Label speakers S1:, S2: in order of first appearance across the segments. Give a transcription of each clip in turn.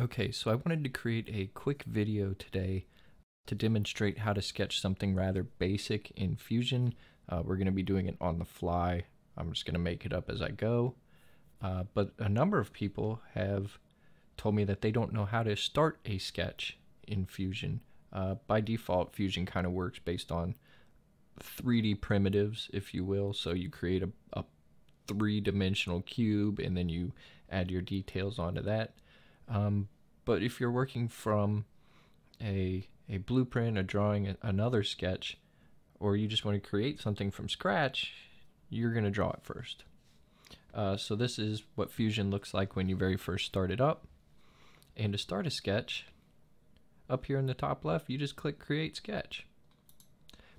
S1: Okay, so I wanted to create a quick video today to demonstrate how to sketch something rather basic in Fusion. Uh, we're going to be doing it on the fly. I'm just going to make it up as I go. Uh, but a number of people have told me that they don't know how to start a sketch in Fusion. Uh, by default, Fusion kind of works based on 3D primitives, if you will. So you create a, a three-dimensional cube and then you add your details onto that. Um, but if you're working from a, a blueprint, a drawing, another sketch, or you just want to create something from scratch, you're going to draw it first. Uh, so this is what Fusion looks like when you very first start it up. And to start a sketch, up here in the top left, you just click Create Sketch.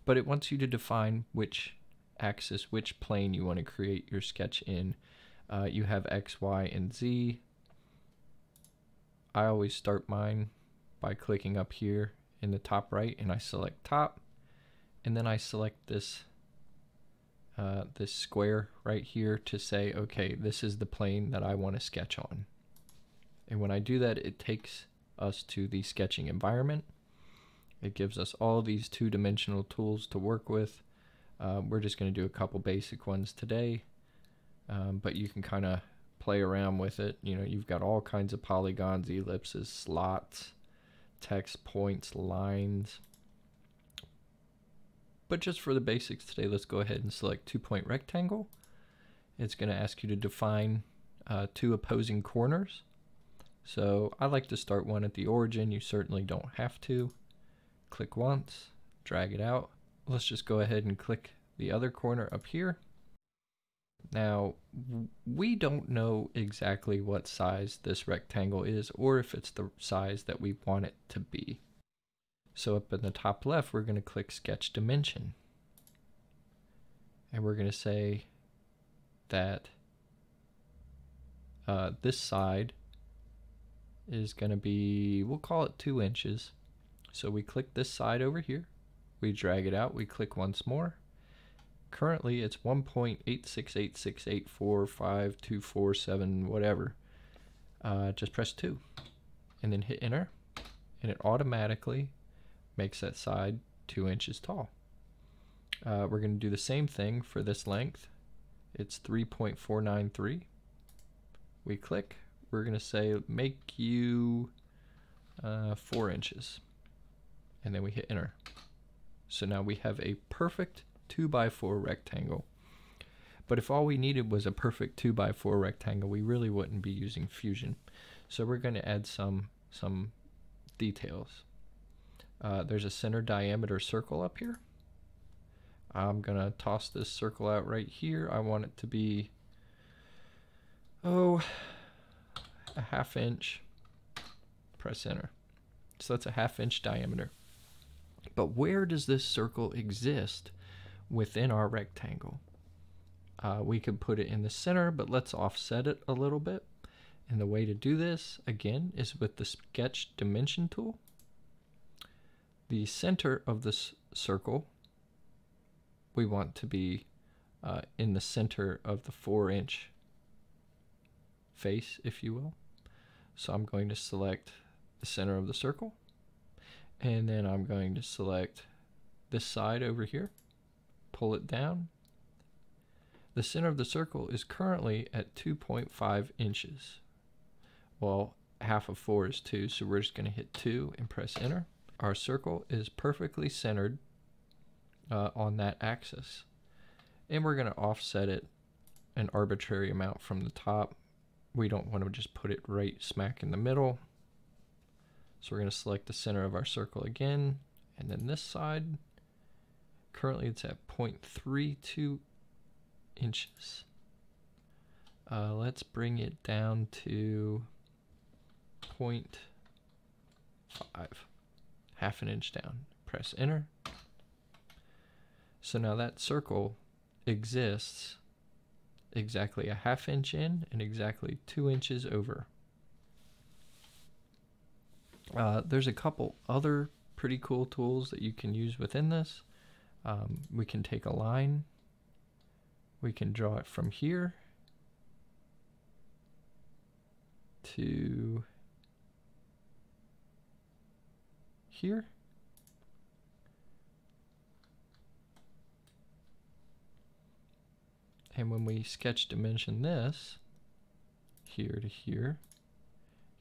S1: But it wants you to define which axis, which plane you want to create your sketch in. Uh, you have X, Y, and Z. I always start mine by clicking up here in the top right and I select top. And then I select this uh, this square right here to say okay this is the plane that I want to sketch on. And when I do that it takes us to the sketching environment. It gives us all these two-dimensional tools to work with. Uh, we're just going to do a couple basic ones today um, but you can kind of play around with it. You know, you've got all kinds of polygons, ellipses, slots, text points, lines. But just for the basics today, let's go ahead and select two point rectangle. It's going to ask you to define uh, two opposing corners. So I like to start one at the origin. You certainly don't have to. Click once, drag it out. Let's just go ahead and click the other corner up here. Now, we don't know exactly what size this rectangle is or if it's the size that we want it to be. So up in the top left, we're going to click Sketch Dimension. And we're going to say that uh, this side is going to be, we'll call it 2 inches. So we click this side over here. We drag it out. We click once more currently it's 1.86868452247 whatever. Uh, just press 2 and then hit enter and it automatically makes that side 2 inches tall. Uh, we're going to do the same thing for this length. It's 3.493 we click we're going to say make you uh, 4 inches. And then we hit enter. So now we have a perfect 2 by 4 rectangle. But if all we needed was a perfect 2 by 4 rectangle, we really wouldn't be using Fusion. So we're going to add some, some details. Uh, there's a center diameter circle up here. I'm going to toss this circle out right here. I want it to be, oh, a half inch. Press enter. So that's a half inch diameter. But where does this circle exist within our rectangle. Uh, we could put it in the center, but let's offset it a little bit. And the way to do this, again, is with the Sketch Dimension tool. The center of this circle, we want to be uh, in the center of the 4-inch face, if you will. So I'm going to select the center of the circle. And then I'm going to select this side over here pull it down. The center of the circle is currently at 2.5 inches. Well, half of 4 is 2, so we're just going to hit 2 and press enter. Our circle is perfectly centered uh, on that axis. And we're going to offset it an arbitrary amount from the top. We don't want to just put it right smack in the middle. So we're going to select the center of our circle again, and then this side, Currently it's at 0.32 inches. Uh, let's bring it down to 0.5, half an inch down. Press enter. So now that circle exists exactly a half inch in and exactly two inches over. Uh, there's a couple other pretty cool tools that you can use within this. Um, we can take a line, we can draw it from here to here. And when we sketch dimension this, here to here,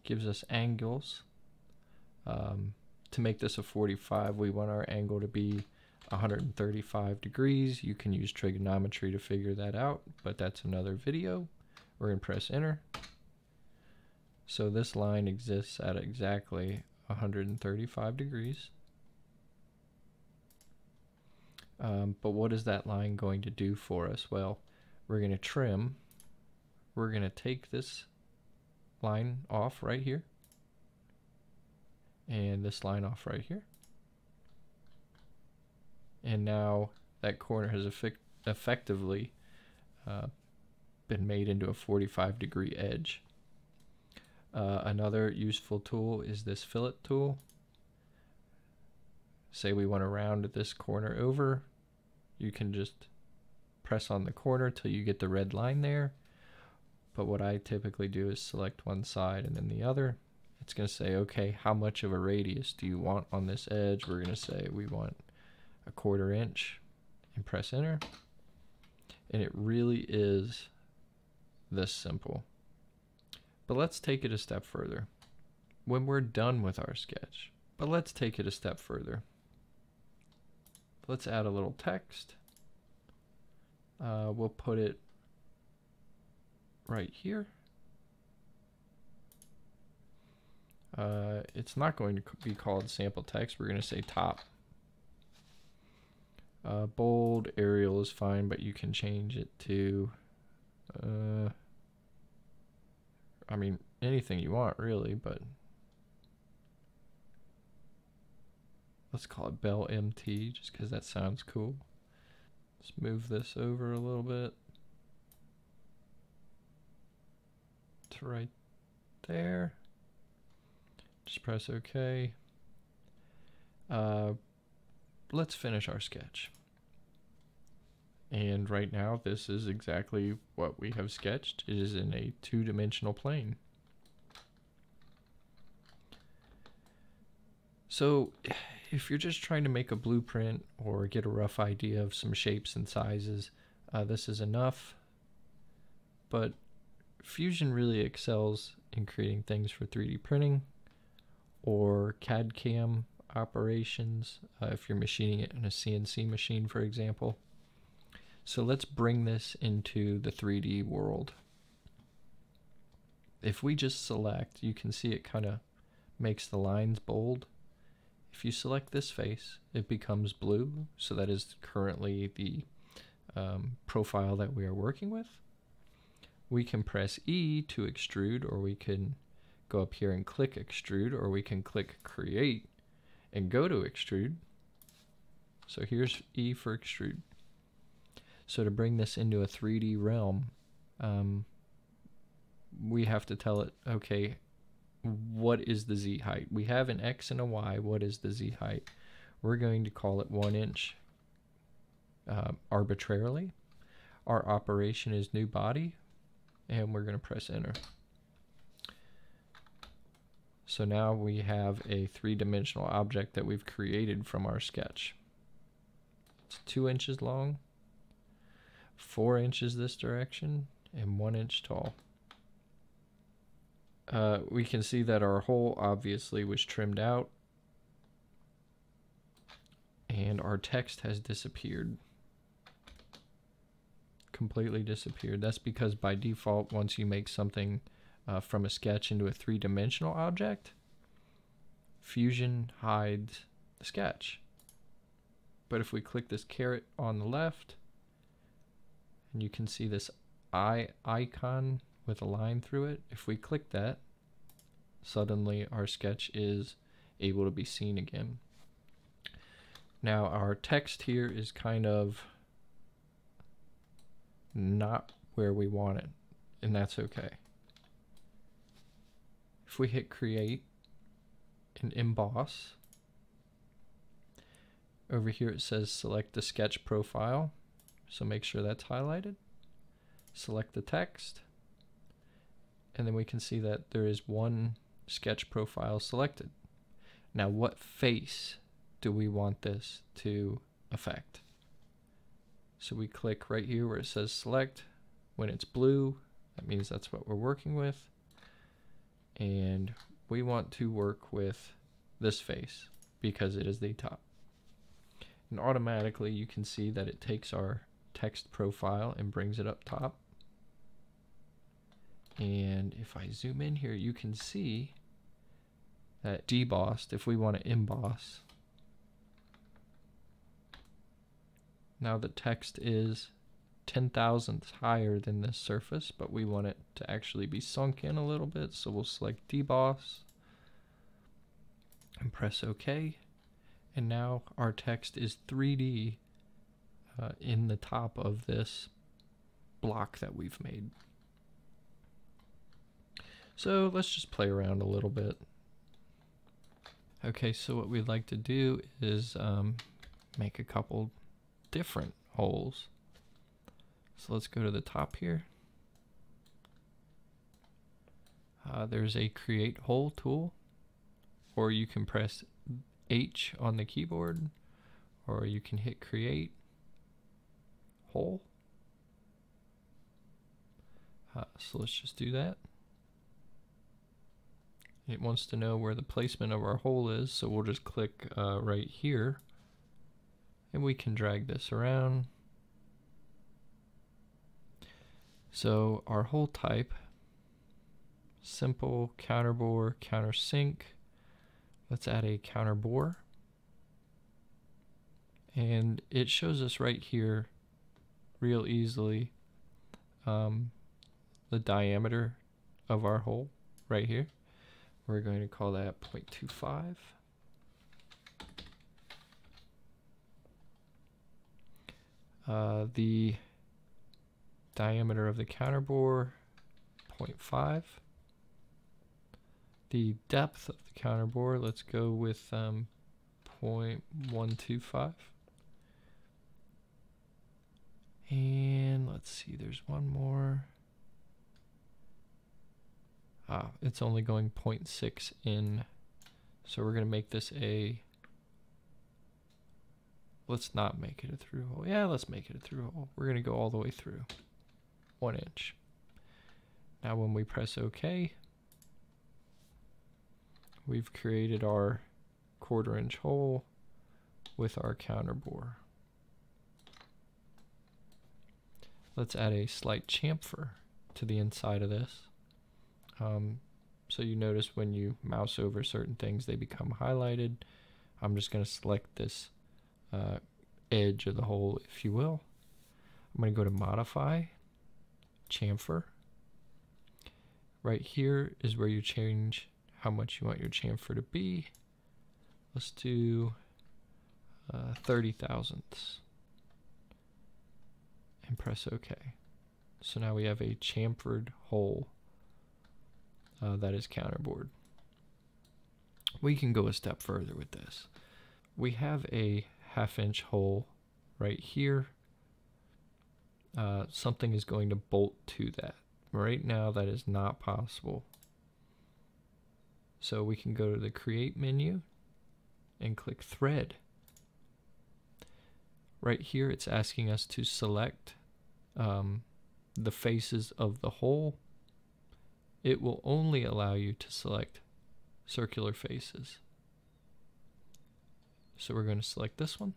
S1: gives us angles. Um, to make this a 45, we want our angle to be 135 degrees. You can use trigonometry to figure that out, but that's another video. We're going to press enter. So this line exists at exactly 135 degrees. Um, but what is that line going to do for us? Well, we're going to trim. We're going to take this line off right here. And this line off right here. And now that corner has effect effectively uh, been made into a 45 degree edge. Uh, another useful tool is this fillet tool. Say we want to round this corner over, you can just press on the corner till you get the red line there. But what I typically do is select one side and then the other. It's going to say, okay, how much of a radius do you want on this edge? We're going to say we want a quarter inch and press enter. And it really is this simple. But let's take it a step further. When we're done with our sketch, but let's take it a step further. Let's add a little text. Uh, we'll put it right here. Uh, it's not going to be called sample text. We're going to say top. Uh, bold, Arial is fine, but you can change it to uh, I mean, anything you want, really, but let's call it Bell MT just because that sounds cool. Let's move this over a little bit to right there. Just press OK. Uh, let's finish our sketch. And right now, this is exactly what we have sketched. It is in a two-dimensional plane. So if you're just trying to make a blueprint or get a rough idea of some shapes and sizes, uh, this is enough. But Fusion really excels in creating things for 3D printing or CAD CAM operations, uh, if you're machining it in a CNC machine, for example. So let's bring this into the 3D world. If we just select, you can see it kind of makes the lines bold. If you select this face, it becomes blue. So that is currently the um, profile that we are working with. We can press E to extrude, or we can go up here and click extrude, or we can click create and go to extrude. So here's E for extrude. So to bring this into a 3D realm, um, we have to tell it, okay, what is the z height? We have an x and a y. What is the z height? We're going to call it one inch uh, arbitrarily. Our operation is new body, and we're going to press enter. So now we have a three-dimensional object that we've created from our sketch. It's two inches long, four inches this direction and one inch tall. Uh, we can see that our hole obviously was trimmed out and our text has disappeared completely disappeared that's because by default once you make something uh, from a sketch into a three-dimensional object fusion hides the sketch but if we click this caret on the left and you can see this eye icon with a line through it. If we click that, suddenly our sketch is able to be seen again. Now our text here is kind of not where we want it, and that's okay. If we hit create and emboss, over here it says select the sketch profile. So make sure that's highlighted. Select the text. And then we can see that there is one sketch profile selected. Now, what face do we want this to affect? So we click right here where it says select. When it's blue, that means that's what we're working with. And we want to work with this face because it is the top. And automatically you can see that it takes our text profile and brings it up top. And if I zoom in here, you can see that debossed, if we want to emboss, now the text is 10 thousandths higher than this surface, but we want it to actually be sunk in a little bit, so we'll select deboss and press OK. And now our text is 3D uh, in the top of this block that we've made. So let's just play around a little bit. Okay, so what we'd like to do is um, make a couple different holes. So let's go to the top here. Uh, there's a create hole tool, or you can press H on the keyboard, or you can hit create hole. Uh, so let's just do that. It wants to know where the placement of our hole is, so we'll just click uh, right here. And we can drag this around. So our hole type, simple, counterbore, countersink. Let's add a counterbore. And it shows us right here real easily um, the diameter of our hole right here. We're going to call that 0.25. Uh, the diameter of the counterbore 0.5 the depth of the counterbore let's go with um, 0.125 and let's see there's one more Ah, it's only going 0.6 in. So we're going to make this a... Let's not make it a through hole. Yeah, let's make it a through hole. We're going to go all the way through. One inch. Now when we press OK, we've created our quarter inch hole with our counter bore. Let's add a slight chamfer to the inside of this. Um, so you notice when you mouse over certain things, they become highlighted. I'm just going to select this uh, edge of the hole, if you will. I'm going to go to Modify, Chamfer. Right here is where you change how much you want your chamfer to be. Let's do uh, 30 thousandths and press OK. So now we have a chamfered hole uh, that is counterbore. We can go a step further with this. We have a half inch hole right here. Uh, something is going to bolt to that. Right now that is not possible. So we can go to the create menu and click thread. Right here it's asking us to select um, the faces of the hole it will only allow you to select circular faces. So we're going to select this one.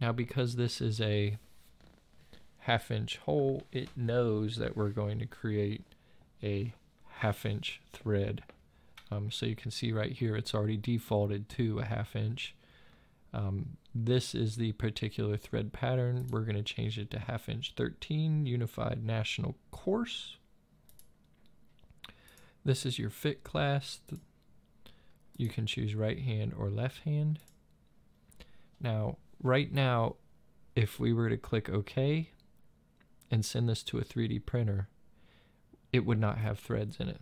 S1: Now because this is a half inch hole, it knows that we're going to create a half inch thread. Um, so you can see right here it's already defaulted to a half inch. Um, this is the particular thread pattern. We're going to change it to half inch 13 Unified National Coarse. This is your fit class. You can choose right hand or left hand. Now, right now, if we were to click OK and send this to a 3D printer, it would not have threads in it.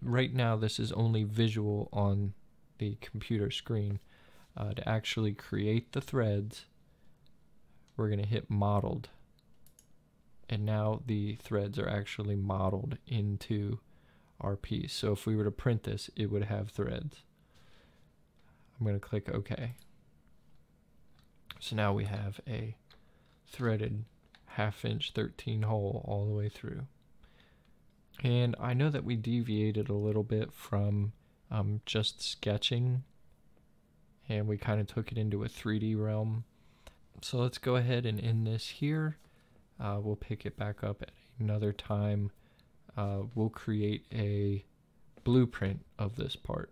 S1: Right now, this is only visual on the computer screen. Uh, to actually create the threads, we're going to hit modeled. And now the threads are actually modeled into our piece. So if we were to print this, it would have threads. I'm going to click OK. So now we have a threaded half inch 13 hole all the way through. And I know that we deviated a little bit from um, just sketching and we kind of took it into a 3D realm. So let's go ahead and end this here. Uh, we'll pick it back up at another time. Uh, we'll create a blueprint of this part.